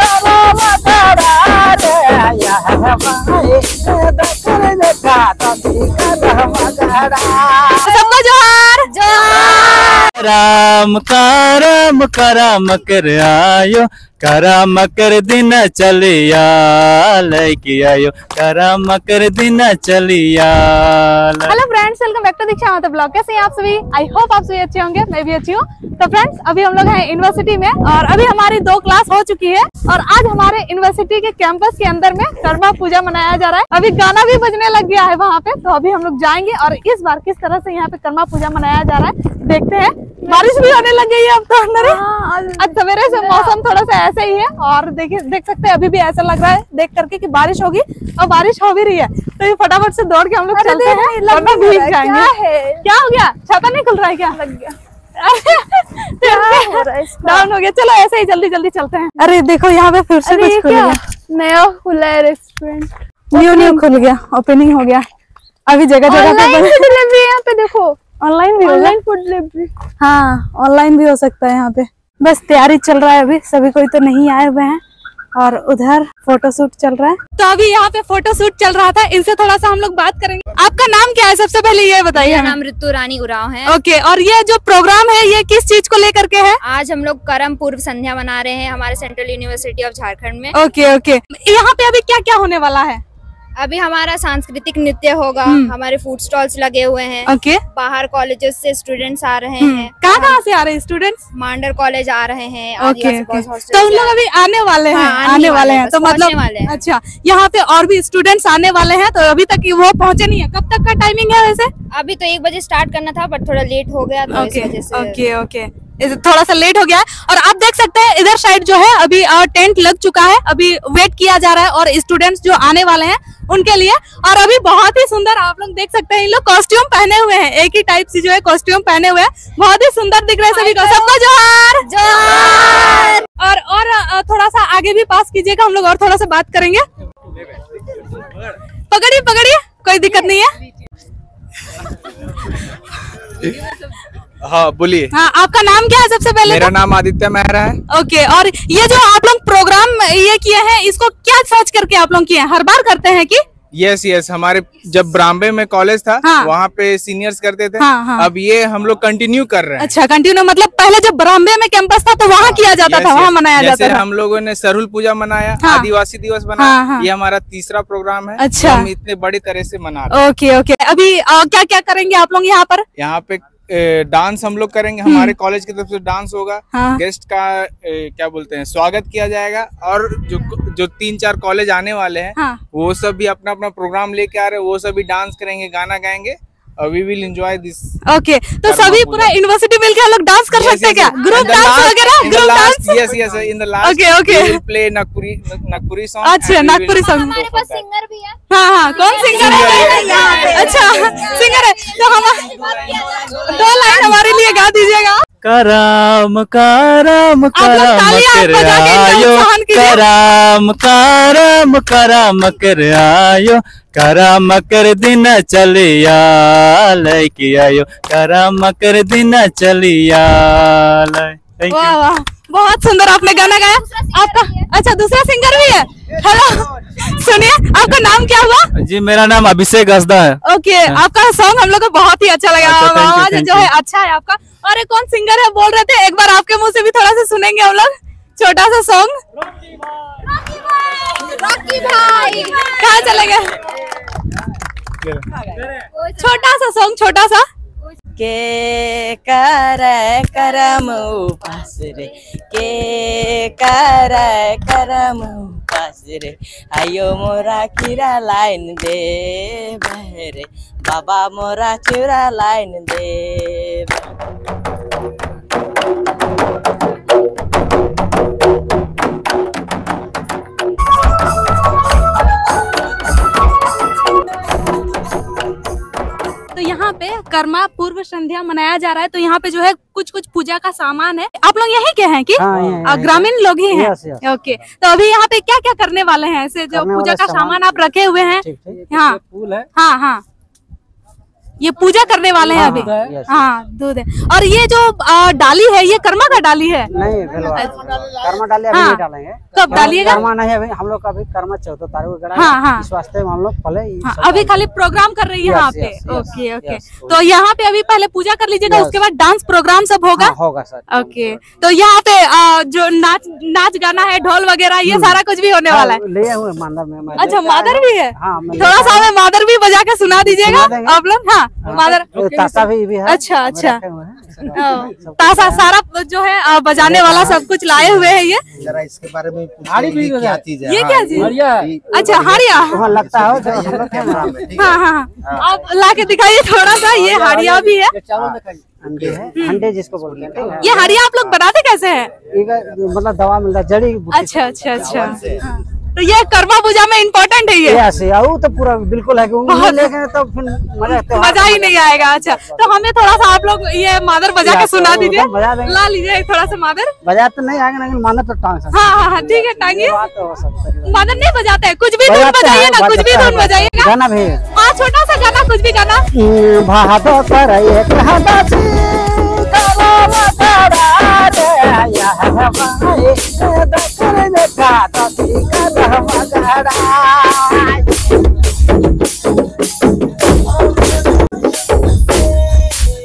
करो मगरारे यह हमारे दखन लगा कर मगरा राम करम करम कर आयो। Hello friends welcome back to Diksha माता ब्लॉग कैसे हैं आप सभी? आई होप आप सभी अच्छे होंगे मैं भी अच्छी हूँ। तो फ्रेंड्स अभी हम लोग हैं यूनिवर्सिटी में और अभी हमारी दो क्लास हो चुकी है और आज हमारे यूनिवर्सिटी के कैंपस के अंदर में कर्मा पूजा मनाया जा रहा है। अभी गाना भी बजने लग गया है वहाँ पे तो अभी हम लोग जाएँगे और इस बार किस तरह से यहाँ पे कर्मा पूजा मनाया जा रहा है देखते हैं। बारिश भी होने लग गई है अब तो अंदर। आज सवेरे से मौसम थोड़ा सा ऐसे ही है और देखिए देख सकते हैं अभी भी ऐसा लग रहा है देख करके कि बारिश होगी और बारिश हो भी रही है। तो ये फटाफट से दौड़ के हम लोग चलते हैं वरना भीग जाएँगे। क्या हो? गया? छाता नहीं खुल रहा है क्या? लग गया। डाउन हो गया। चलो ऐसे ही जल्दी जल्दी चलते हैं। अरे देखो यहाँ पे फिर से कुछ खुल गया। नया खुला है रेस्टोरेंट न्यू न्यू खुल गया। ओपनिंग हो गया। अभी जगह जगह पे यहाँ पे देखो। ऑनलाइन भी ऑनलाइन फ़ूड डिलीवरी हाँ ऑनलाइन भी हो सकता है यहाँ पे। बस तैयारी चल रहा है अभी सभी कोई तो नहीं आए हुए हैं और उधर फ़ोटो शूट चल रहा है। तो अभी यहाँ पे फ़ोटो शूट चल रहा था इनसे थोड़ा सा हम लोग बात करेंगे। आपका नाम क्या है? सबसे पहले ये बताइए। मेरा नाम ऋतु रानी उराव है। ओके और ये जो प्रोग्राम है ये किस चीज़ को लेकर के है? आज हम लोग करम पूर्व संध्या मना रहे हैं हमारे सेंट्रल यूनिवर्सिटी ऑफ़ झारखंड में। Okay okay. यहाँ पे अभी क्या क्या होने वाला है? अभी हमारा सांस्कृतिक नृत्य होगा हम्म। हमारे फ़ूड स्टॉल्स लगे हुए हैं। ओके बाहर कॉलेजेस से स्टूडेंट्स आ रहे हम्म, हैं। कहाँ कहाँ से आ रहे हैं स्टूडेंट्स मांडर कॉलेज आ रहे हैं ओके तो उन लोग अभी आने वाले हैं हाँ, आने आने वाले हैं तो मतलब। अच्छा यहाँ पे और भी स्टूडेंट्स आने वाले हैं तो अभी तक वो पहुँचे नहीं है। कब तक का टाइमिंग है वैसे? अभी तो एक बजे स्टार्ट करना था बट थोड़ा लेट हो गया ओके ओके ओके थोड़ा सा लेट हो गया है। और आप देख सकते हैं इधर साइड जो है अभी टेंट लग चुका है। अभी वेट किया जा रहा है और स्टूडेंट्स जो आने वाले हैं उनके लिए। और अभी बहुत ही सुंदर आप लोग देख सकते हैं इन लोग कॉस्ट्यूम पहने हुए हैं। एक ही टाइप से जो है कॉस्ट्यूम पहने हुए हैं। बहुत ही सुंदर दिख रहे हैं सभी को। सबको जोहार! जोहार! और और थोड़ा सा आगे भी पास कीजिएगा हम लोग और थोड़ा सा बात करेंगे। पकड़िए पकड़िए कोई दिक्कत नहीं है। हाँ बोलिए। हाँ आपका नाम क्या है सबसे पहले? मेरा नाम आदित्य मेहरा है। ओके और ये जो आप लोग प्रोग्राम ये किए हैं इसको क्या सोच करके आप लोग किए हैं? हर बार करते हैं कि? यस यस हमारे जब ब्राम्बे में कॉलेज था हाँ। वहाँ पे सीनियर्स करते थे। हाँ, हाँ। अब ये हम लोग कंटिन्यू कर रहे हैं। अच्छा कंटिन्यू मतलब पहले जब ब्राम्बे में कैंपस था तो वहाँ हाँ, किया जाता Yes, था वहाँ मनाया जाता था। हम लोगों ने सरहुल पूजा मनाया हाँ। आदिवासी दिवस हाँ, मनाया हाँ। ये हमारा तीसरा प्रोग्राम है। अच्छा। हम इतने बड़ी तरह से मना ओके ओके। अभी क्या क्या करेंगे आप लोग यहाँ पर? यहाँ पे डांस हम लोग करेंगे हमारे कॉलेज की तरफ़ से डांस होगा हम्म। हाँ। गेस्ट का ए, क्या बोलते हैं स्वागत किया जाएगा और जो जो तीन चार कॉलेज आने वाले हैं हाँ वो सब भी अपना अपना प्रोग्राम लेके आ रहे हैं वो सब भी डांस करेंगे गाना गाएँगे we will enjoy this okay तो सभी पूरा यूनिवर्सिटी मिलकर लोग डांस कर सकते हैं क्या? ग्रुप डांस वगैरह? Group dance yes yes in the last okay okay. Play Nagpuri Nagpuri song अच्छा नागपुरी सॉन्ग हमारे पास सिंगर भी है हाँ हाँ कौन सिंगर है? अच्छा सिंगर है। तो हम दो लाइन हमारे लिए गा दीजिएगा। कराम कराम कराम कर आयो। कराम कराम कराम कर आयो। कराम कर दिन चलिया लेके आयो। कराम कर दिन चलिया वाह वाह। बहुत सुंदर आपने गाना गाया। आपका अच्छा दूसरा सिंगर भी है। हेलो सुनिए आपका नाम क्या हुआ? जी मेरा नाम अभिषेक हसदा है। ओके आपका सॉन्ग हम लोग को बहुत ही अच्छा लगा। अच्छा, you, आवाज़ जो है अच्छा है आपका। और एक कौन सिंगर है बोल रहे थे एक बार आपके मुँह से भी थोड़ा सा सुनेंगे हम लोग। छोटा सा सॉन्ग रॉकी भाई कहाँ चले गए? छोटा सा सॉन्ग छोटा सा। के कर, करम उपास के कर, करम उपास रे आयो मोरा खीरा लाइन दे बहरे। बाबा मोरा चिरा लाइन दे तो पे कर्मा पूर्व संध्या मनाया जा रहा है तो यहाँ पे जो है कुछ कुछ पूजा का सामान है। आप लोग यही के हैं कि? हाँ, ग्रामीण लोग ही हैं. ओके तो अभी यहाँ पे क्या क्या करने वाले हैं? ऐसे जो पूजा का सामान- आप रखे हुए हैं? हाँ। फूल है। हाँ हाँ। ये पूजा करने वाले हैं अभी? हाँ दूध है। और ये जो डाली है ये कर्मा का डाली है? नहीं कर्मा डाले अभी हाँ। कब डालिएगा? कर्मा नहीं अभी हम लोग का अभी कर्मा चौदह तारीख को हाँ, हाँ। इस वास्ते में हम लोग पहले हाँ, अभी खाली प्रोग्राम कर रही है यहाँ पे। ओके ओके तो यहाँ पे अभी पहले पूजा कर लीजिएगा. उसके बाद डांस प्रोग्राम सब होगा? हाँ, होगा सर। ओके तो यहाँ पे जो नाच नाच गाना है ढोल वगैरह ये सारा कुछ भी होने वाला है? हाँ, ले हुए मादर में अच्छा मादर भी है? हाँ थोड़ा सा हमें मादर भी बजा के सुना दीजिएगा आप लोग। हाँ मादर हाँ, भी भी अच्छा, अच्छा। ताशा सारा जो है बजाने वाला सब कुछ लाए हुए हैं ये। जरा इसके बारे में हाड़ी भी ये क्या चीज़ है? ये हाँ, क्या चीज़? अच्छा हाड़िया। लगता है जो हम लोग क्या नाम है? हाँ हाँ आप ला के दिखाइए थोड़ा सा ये हाड़िया भी है। अंडे है अंडे जिसको बोलते हैं ये हाड़िया आप लोग बनाते कैसे हैं? मतलब दवा मिलता है जड़ी अच्छा अच्छा अच्छा। हाँ। तो ये कर्मा पूजा में इम्पोर्टेंट है ये। ऐसे आओ तो पूरा बिल्कुल है तो फिर मज़ा मज़ा ही नहीं आएगा अच्छा। तो हमें थोड़ा सा आप लोग ये मादर बजा के सुना तो दीजिए ला लीजिए थोड़ा सा मादर। बजा तो नहीं आएगा लेकिन माना तो टांग हाँ हाँ। हाँ ठीक है टांगिए। तो मादर नहीं बजाते हैं कुछ भी धुन बजाइए ना कुछ भी धुन बजाइएगा। गाना भी हाँ। छोटा सा गाना कुछ भी गाना। भादो कर एक हदासी काला मकड़ा रे यह भाई दखल देखा तो काला मकड़ा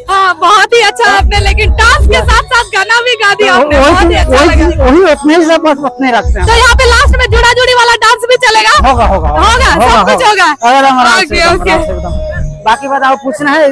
हाँ बहुत ही अच्छा आपने लेकिन डांस के साथ साथ गाना भी गा दिया आपने बहुत ही अच्छा लगा वही सब बस उतने रखते हैं तो यहाँ पे लास्ट में जुड़ा जुड़ी वाला डांस भी चलेगा होगा होगा होगा, सब कुछ होगा। से, ओके, ओके। से। बाकी बताओ पूछना है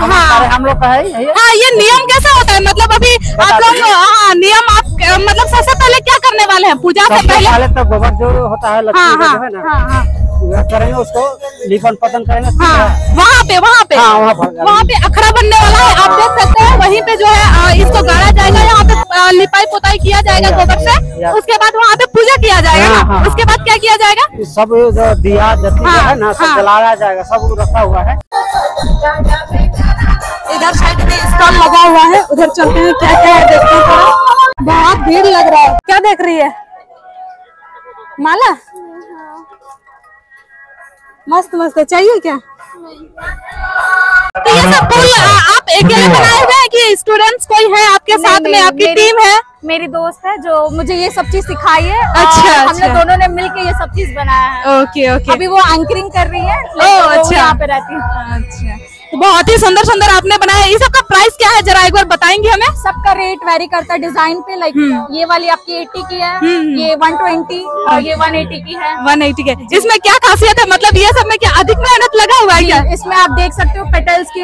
हाँ। हम लोग का है। हाँ ये नियम कैसा होता है? मतलब अभी आप लोग हाँ नियम आप मतलब सबसे पहले क्या करने वाले हैं? पूजा से पहले पहले तो गोबर जो होता है लक्ष्मी हाँ हाँ है ना। हाँ हाँ। करेंगे उसको लिपन पतन करेंगे। हाँ वहाँ पे वहाँ पे। हाँ, वहाँ पर। वहाँ पे अखड़ा बनने वाला है आप देख सकते हैं। वहीं पे जो है इसको गाड़ा जाएगा यहाँ पे लिपाई पोताई किया जाएगा गोबर से। उसके बाद वहाँ पे पूजा किया जाएगा हाँ, हाँ, उसके बाद क्या किया जाएगा? सब जो दिया जति हाँ, है ना सब। जलाया जाएगा सब रखा हुआ है। इधर साइड में स्टॉल लगा हुआ है। उधर चलते हैं क्या क्या है देखते हैं बहुत भीड़ लग रहा है। क्या देख रही है? माला? मस्त मस्त। है चाहिए क्या? तो ये सब फूल आप अकेले बनाए हुए हैं कि स्टूडेंट्स कोई है आपके साथ में? आपकी टीम है? मेरी दोस्त है जो मुझे ये सब चीज़ सिखाई है। और अच्छा, हम अच्छा। लोग दोनों ने मिलके ये सब चीज़ बनाया है। ओके ओके अभी वो एंकरिंग कर रही है। ओ, लेकिन अच्छा। यहाँ पे रहती है। अच्छा। तो बहुत ही सुंदर सुंदर आपने बनाया। ये सब का प्राइस क्या है? जरा एक बार बताएँगे हमें। सबका रेट वेरी करता है डिज़ाइन पे लाइक ये वाली आपकी 80 की है ये 120 और ये 180 की है। वन एटी के। इसमें क्या खासियत है? मतलब ये सब में क्या अधिक मेहनत लगा हुआ है क्या? इसमें आप देख सकते हो पेटल्स की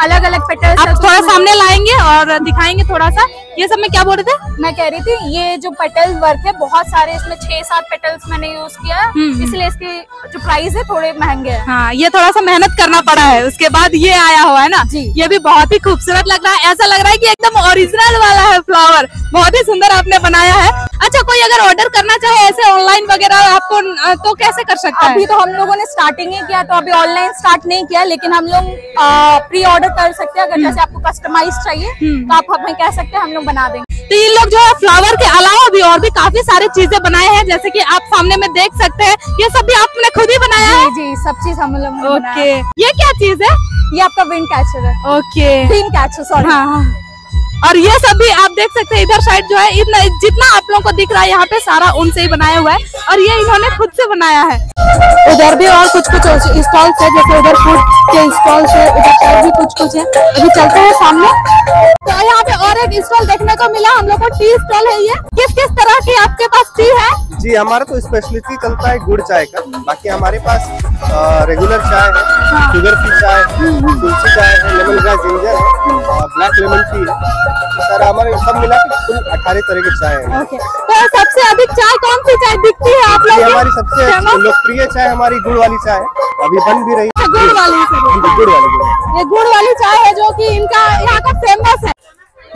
अलग अलग पेटल्स आप थोड़ा सामने लाएँगे और दिखाएँगे थोड़ा सा। ये सब मैं क्या बोल रहे थे? मैं कह रही थी ये जो पेटल वर्क है बहुत सारे इसमें छह सात पेटल्स मैंने यूज़ किया है इसलिए इसके जो प्राइस है थोड़े महँगे हैं। हाँ ये थोड़ा सा मेहनत करना पड़ा है उसके बाद ये आया हुआ है ना। जी। ये भी बहुत ही खूबसूरत लग रहा है ऐसा लग रहा है की एकदम ओरिजिनल वाला है फ्लावर बहुत ही सुंदर आपने बनाया है। अच्छा कोई अगर ऑर्डर करना चाहे ऐसे ऑनलाइन वगैरह आपको तो कैसे कर सकता है? अभी तो हम लोगों ने स्टार्टिंग ही किया तो अभी ऑनलाइन स्टार्ट नहीं किया लेकिन हम लोग प्री ऑर्डर कर सकते हैं अगर जैसे आपको कस्टमाइज चाहिए तो आप हमें कह सकते हैं हम लोग बना देंगे। तो ये लोग जो है फ्लावर के अलावा भी और भी काफ़ी सारी चीज़ें बनाए हैं जैसे कि आप सामने में देख सकते हैं ये सब भी आपने खुद ही बनाया है? जी जी सब चीज़ हम लोग ओके ये क्या चीज़ है? ये आपका विंड कैचर है। ओके टीम कैचर सॉरी हाँ हाँ। और ये सब भी आप देख सकते हैं इधर साइड जो है इतना जितना आप लोगों को दिख रहा है यहाँ पे सारा उनसे ही बनाया हुआ है और ये इन्होंने खुद से बनाया है। उधर भी और कुछ कुछ स्टॉल्स है जैसे उधर फ़ूड के स्टॉल्स है उधर साइड भी कुछ कुछ है। अभी चलते हैं सामने। तो यहाँ पे और एक स्टॉल देखने को मिला हम लोग को टी स्टॉल है ये। किस किस तरह की आपके पास टी है? जी हमारा तो स्पेशलिटी चलता है गुड़ चाय का। बाकी हमारे पास रेगुलर चाय है शुगर फ्री चाय है तुलसी चाय है लेमन ग्रास जिंजर है ब्लैक लेमन टी है। सर हमारे सब मिला के कुल अठारह तरह के चाय है। ओके तो सबसे अधिक चाय कौन सी चाय दिखती है आप लोग हमारी सबसे लोकप्रिय चाय हमारी गुड़ वाली चाय अभी बन भी रही है गुड़ वाली गुड़ वाली। ये गुड़ वाली चाय है जो कि इनका यहाँ का फ़ेमस है।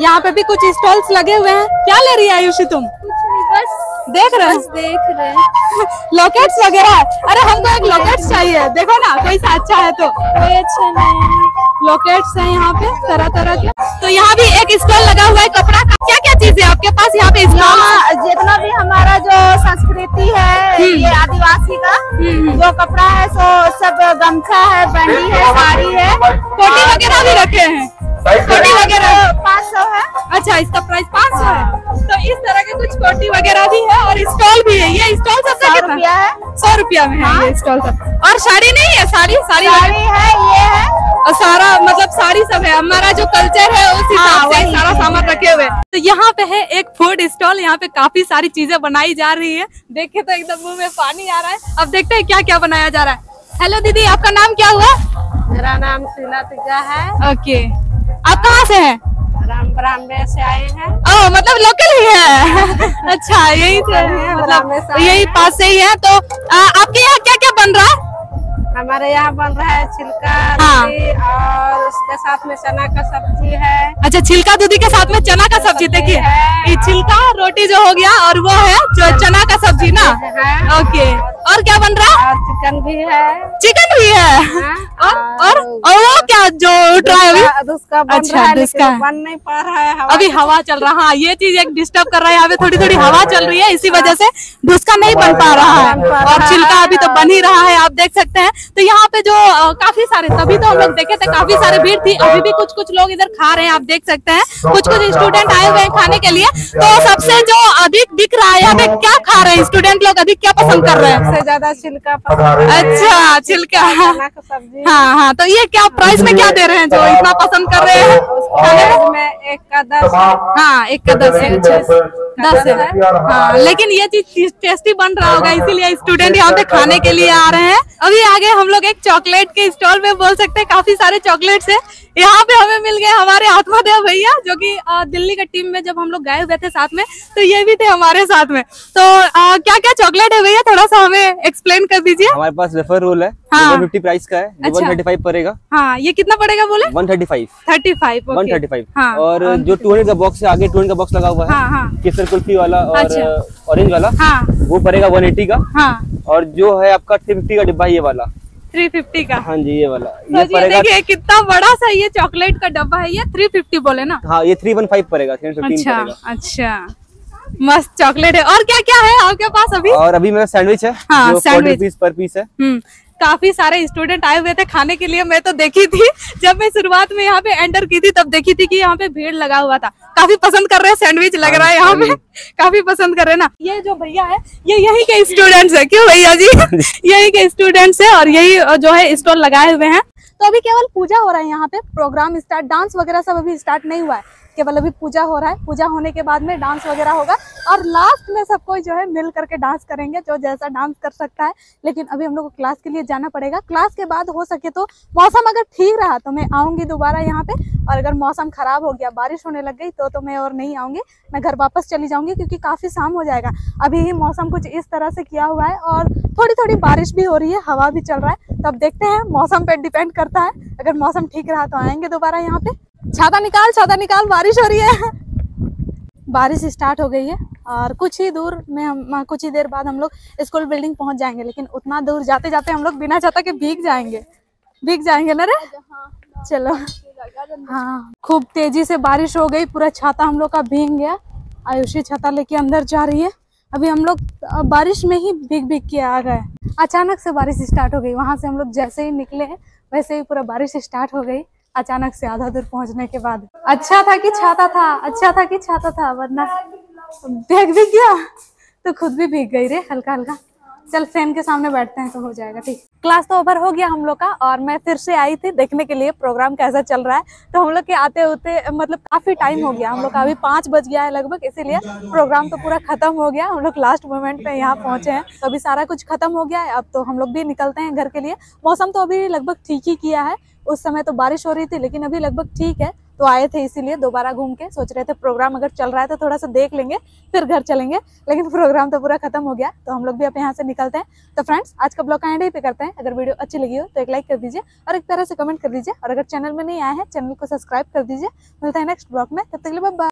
यहाँ पे भी कुछ स्टॉल्स लगे हुए हैं। क्या ले रही है आयुषी तुम? बस। देख रहे बस देख रहे हैं। लॉकेट्स वगैरह अरे हमको एक लॉकेट्स चाहिए। देखो ना कोई सा अच्छा है तो। कोई अच्छा नहीं ब्लॉकेट्स हैं यहाँ पे तरह तरह के। तो यहाँ भी एक स्टॉल लगा हुआ है कपड़ा का। क्या क्या चीज़ है आपके पास यहाँ पे स्टॉल जितना भी हमारा जो संस्कृति है ये आदिवासी का जो कपड़ा है सो सब गमछा है बंडी है साड़ी है। कोटी वगैरह भी रखे हैं? कोटी वगैरह? पाँच सौ है। अच्छा इसका प्राइस पाँच सौ है। तो इस तरह के कुछ कोटी वगैरह भी है और स्टॉल भी है। ये स्टॉल सबका सौ कितना? रुपया है। सौ रुपया में है ये स्टॉल सब। और साड़ी नहीं है? साड़ी साड़ी है ये है। और सारा मतलब साड़ी सब है। हमारा जो कल्चर है उस हिसाब से सारा सामान रखे हुए तो यहाँ पे है एक फ़ूड स्टॉल यहाँ पे काफ़ी सारी चीज़ें बनाई जा रही है। देखे तो एकदम मुँह में पानी आ रहा है। अब देखते हैं क्या क्या बनाया जा रहा है। हेलो दीदी आपका नाम क्या हुआ? मेरा नाम शीला तिजा है। ओके आप कहाँ से है? से आए हैं। ओ मतलब लोकल ही है। अच्छा यही से है मतलब यही पास से ही है। तो आ, आपके यहाँ क्या क्या बन रहा है? हमारे यहाँ बन रहा है छिलका हाँ। और उसके साथ में चना का सब्ज़ी है। अच्छा छिलका दूधी के साथ में चना का सब्ज़ी देखिए ये छिलका रोटी जो हो गया और वो है जो चना का सब्ज़ी ना? ओके और क्या बन रहा? है चिकन भी है। चिकन भी है। हाँ, और और और वो क्या जो उठ रहा है अभी? उसका बन अच्छा, है नहीं पा रहा है हवा अभी हवा चल रहा हाँ। ये चीज़ एक डिस्टर्ब कर रहा है यहाँ पे थोड़ी थोड़ी हवा चल रही है इसी वजह से डुस्का नहीं बन पा रहा है। और छिलका अभी तो बन ही रहा है आप देख सकते हैं। तो यहाँ पे जो काफ़ी सारे तभी तो हम लोग देखे थे काफ़ी सारे भीड़ थी अभी भी कुछ कुछ लोग इधर खा रहे हैं आप देख सकते हैं। कुछ कुछ स्टूडेंट आए हुए हैं खाने के लिए। तो सबसे जो अधिक दिख रहा है यहाँ पे क्या खा रहे हैं स्टूडेंट लोग अधिक क्या पसंद कर रहे हैं? सबसे ज़्यादा छिलका अच्छा छिलका। सब्ज़ी। हाँ हाँ तो ये क्या प्राइस में क्या दे रहे हैं जो इतना पसंद कर रहे हैं? खाने में? एक का दस। हाँ एक का दस। है दस है। हाँ। लेकिन ये चीज़ टेस्टी बन रहा होगा इसीलिए स्टूडेंट यहाँ पे खाने के लिए आ रहे हैं। अभी आगे हम लोग एक चॉकलेट के स्टॉल में बोल सकते हैं काफ़ी सारे चॉकलेट्स है। यहाँ पे हमें मिल गए हमारे आत्मा देव भैया जो कि दिल्ली का टीम में जब हम लोग गए हुए थे साथ में तो ये भी थे हमारे साथ में। तो आ, क्या क्या चॉकलेट है भैया? थोड़ा सा हमें एक्सप्लेन कर दीजिए। हमारे पास रेफर रोल है। हाँ। फिफ्टी प्राइस का है। अच्छा। वन थर्टी फाइव पड़ेगा। हाँ ये कितना पड़ेगा बोले? One thirty five thirty five one thirty five हाँ। और जो टू हंड्रेड का बॉक्स है आगे टू हंड्रेड का बॉक्स लगा हुआ है। हाँ हाँ। केसर कुल्फी वाला और अच्छा। ऑरेंज वाला हाँ। वो पड़ेगा वन एटी का। हाँ। और जो है आपका थ्री फिफ्टी का डिब्बा ये वाला। थ्री फिफ्टी का। हाँ जी ये वाला। तो ये तो पड़ेगा देखिए कितना बड़ा सा ये चॉकलेट का डब्बा है ये थ्री फिफ्टी बोले ना? हाँ ये थ्री वन फाइव पड़ेगा अच्छा अच्छा। मस्त चॉकलेट है। और क्या क्या है आपके पास अभी? और अभी मेरा सैंडविच है हाँ, जो सैंडविच। पर पीस है। हम्म। काफ़ी सारे स्टूडेंट आए हुए थे खाने के लिए मैं तो देखी थी। जब मैं शुरुआत में यहाँ पे एंटर की थी तब देखी थी कि यहाँ पे भीड़ लगा हुआ था। काफ़ी पसंद कर रहे हैं सैंडविच लग रहा है यहाँ पे। काफ़ी पसंद कर रहे हैं ना। ये जो भैया है ये यही के स्टूडेंट्स है। क्यों भैया जी? यही के स्टूडेंट्स है और यही जो है स्टॉल लगाए हुए हैं। तो अभी केवल पूजा हो रहा है यहाँ पे प्रोग्राम स्टार्ट डांस वगैरह सब अभी स्टार्ट नहीं हुआ है। केवल अभी पूजा हो रहा है। पूजा होने के बाद में डांस वगैरह होगा। और लास्ट में सब कोई जो है मिल करके डांस करेंगे, जो जैसा डांस कर सकता है। लेकिन अभी हम लोग को क्लास के लिए जाना पड़ेगा। क्लास के बाद हो सके तो मौसम अगर ठीक रहा तो मैं आऊँगी दोबारा यहाँ पे। और अगर मौसम खराब हो गया, बारिश होने लग गई तो तो मैं और नहीं आऊँगी। मैं घर वापस चली जाऊँगी क्योंकि काफ़ी शाम हो जाएगा। अभी ही मौसम कुछ इस तरह से किया हुआ है और थोड़ी थोड़ी बारिश भी हो रही है, हवा भी चल रहा है। तो अब देखते हैं, मौसम पर डिपेंड करता है। अगर मौसम ठीक रहा तो आएँगे दोबारा यहाँ पे। छाता निकाल छाता निकाल बारिश हो रही है। बारिश स्टार्ट हो गई है और कुछ ही दूर में हम कुछ ही देर बाद हम लोग स्कूल बिल्डिंग पहुँच जाएँगे लेकिन उतना दूर जाते जाते हम लोग बिना छाता के भीग जाएँगे। भीग जाएँगे ना रे? चलो। हाँ खूब तेज़ी से बारिश हो गई पूरा छाता हम लोग का भीग गया। आयुषी छाता लेके अंदर जा रही है। अभी हम लोग बारिश में ही भीग भीग के आ गए। अचानक से बारिश स्टार्ट हो गई वहाँ से हम लोग जैसे ही निकले वैसे ही पूरा बारिश स्टार्ट हो गई। अचानक से आधा दूर पहुँचने के बाद। अच्छा था कि छाता था? अच्छा था कि छाता था? वरना भीग भी गया तो खुद भी भीग गई रे हल्का हल्का चल फ़ैन के सामने बैठते हैं तो हो जाएगा, ठीक। क्लास तो ओवर हो गया हम लोग का और मैं फिर से आई थी देखने के लिए प्रोग्राम कैसा चल रहा है। तो हम लोग के आते होते मतलब काफ़ी टाइम हो गया। हम लोग का अभी पाँच बज गया है लगभग, इसीलिए प्रोग्राम तो पूरा खत्म हो गया। हम लोग लास्ट मोमेंट पे यहाँ पहुँचे हैं। तो अभी सारा कुछ खत्म हो गया है। अब तो हम लोग भी निकलते हैं घर के लिए। मौसम तो अभी लगभग ठीक ही किया है। उस समय तो बारिश हो रही थी, लेकिन अभी लगभग ठीक है। तो आए थे इसीलिए दोबारा घूम के सोच रहे थे प्रोग्राम अगर चल रहा है तो थोड़ा सा देख लेंगे, फिर घर चलेंगे, लेकिन प्रोग्राम तो पूरा खत्म हो गया। तो हम लोग भी अब यहाँ से निकलते हैं। तो फ्रेंड्स आज का ब्लॉग का एंड ही पे करते हैं। अगर वीडियो अच्छी लगी हो तो एक लाइक कर दीजिए और एक तरह से कमेंट कर दीजिए। और अगर चैनल में नहीं आया है चैनल को सब्सक्राइब कर दीजिए। मिलता है नेक्स्ट ब्लॉग में। तब तक लिए बाय